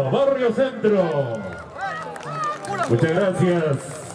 Barrio Centro. Muchas gracias.